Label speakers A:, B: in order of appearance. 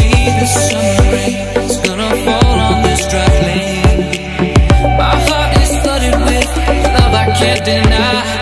A: see the rain is gonna fall on this dry lane. My heart is flooded with love I can't deny